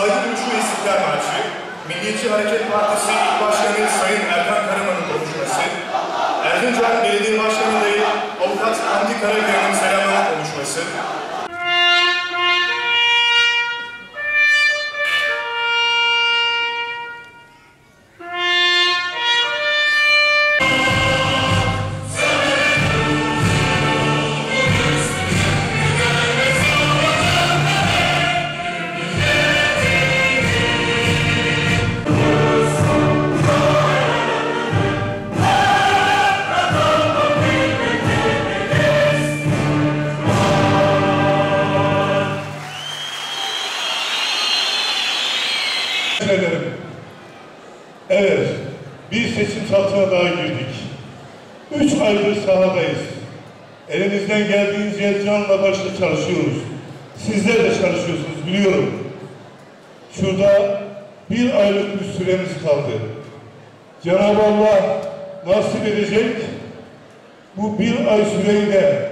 Duruşu ve İstiklal Marşı, Milliyetçi Hareket Partisi İl Başkanı Sayın Erkan Karaman'ın konuşması, Erzincan Belediye Başkanı Dayı Avukat Hamdi Karagören'in ederim. Evet, bir seçim satına daha girdik. Üç aydır sahadayız. Elimizden geldiğince canla başla çalışıyoruz. Sizler de çalışıyorsunuz biliyorum. Şurada bir aylık bir süremiz kaldı. Cenab-ı Allah nasip edecek. Bu bir ay süreyi de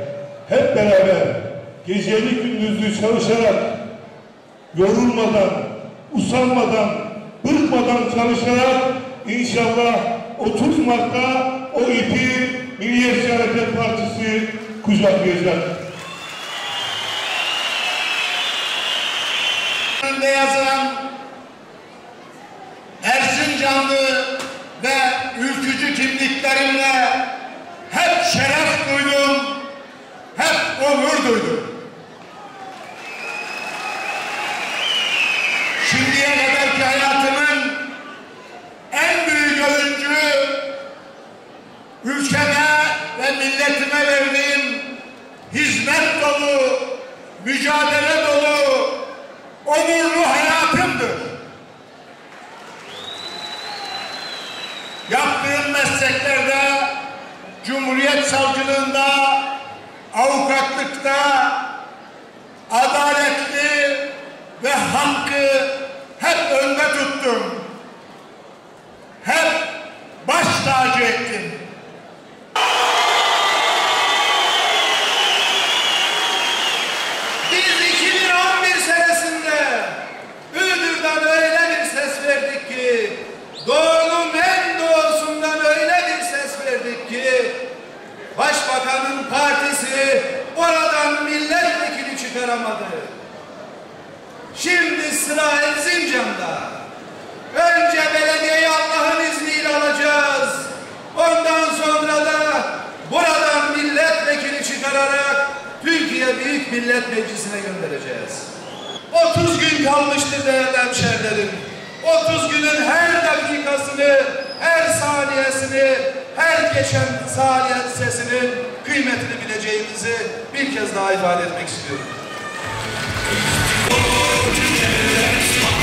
hep beraber geceli gündüzlü çalışarak yorulmadan, usanmadan, bıkmadan çalışarak inşallah 30 Mart'ta o ipi Milliyetçi Hareket Partisi kucaklayacak. önünde yazan Erzincanlı ve ülkücü kimliklerimle hep şeref duydum, hep onur duydum. Şimdiye kadarki milletime verdiğim hizmet dolu, mücadele dolu, onurlu hayatımdır. Yaptığım mesleklerde, Cumhuriyet Savcılığında, avukatlıkta, adaletli çıkaramadı. Şimdi sıra Erzincan'da. Önce belediyeyi Allah'ın izniyle alacağız. Ondan sonra da buradan milletvekili çıkararak Türkiye Büyük Millet Meclisi'ne göndereceğiz. 30 gün kalmıştır değerli hemşehrilerim. 30 günün her dakikasını, her saniyesini, her geçen saniyesinin kıymetini bileceğimizi bir kez daha ifade etmek istiyorum. Oh, yeah,